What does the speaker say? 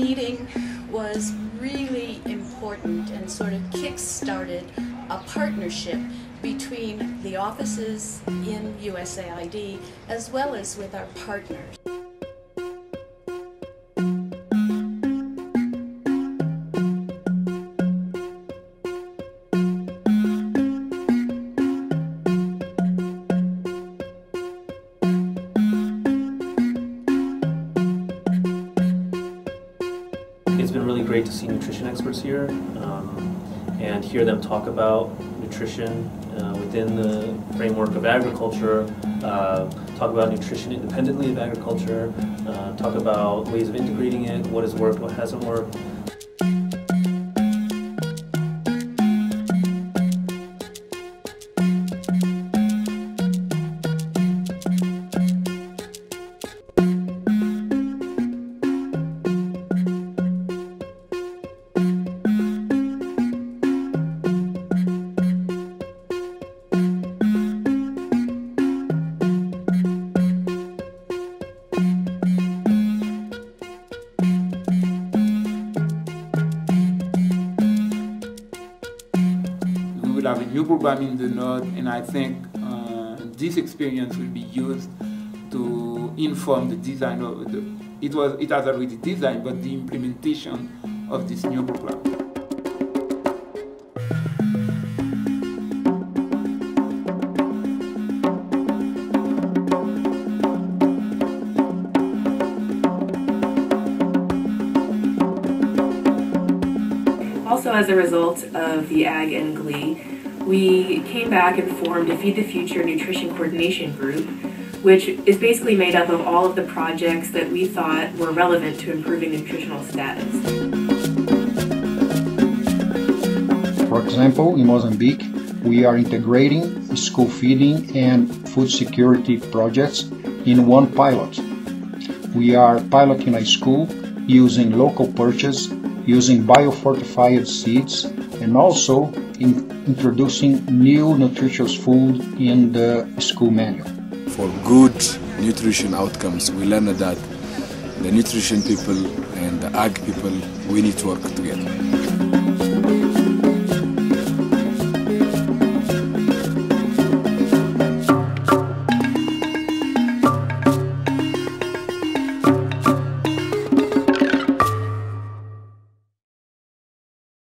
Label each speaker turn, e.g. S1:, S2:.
S1: meeting was really important and sort of kick-started a partnership between the offices in USAID as well as with our partners.
S2: Great to see nutrition experts here um, and hear them talk about nutrition uh, within the framework of agriculture, uh, talk about nutrition independently of agriculture, uh, talk about ways of integrating it, what has worked, what hasn't worked.
S3: Have a new program in the north, and I think uh, this experience will be used to inform the design of the. It was it has already designed, but the implementation of this new program.
S4: Also, as a result of the Ag and Glee, we came back and formed a Feed the Future Nutrition Coordination Group, which is basically made up of all of the projects that we thought were relevant to improving nutritional status.
S5: For example, in Mozambique, we are integrating school feeding and food security projects in one pilot. We are piloting a school using local purchase, using biofortified seeds, and also in introducing new nutritious food in the school menu.
S6: For good nutrition outcomes, we learned that the nutrition people and the ag people, we need to work together.